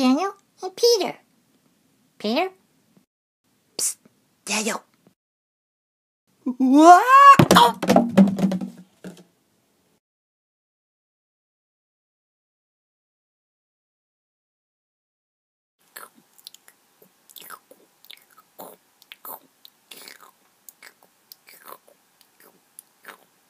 Daniel and Peter. Peter? Psst, Daniel. What? Oh.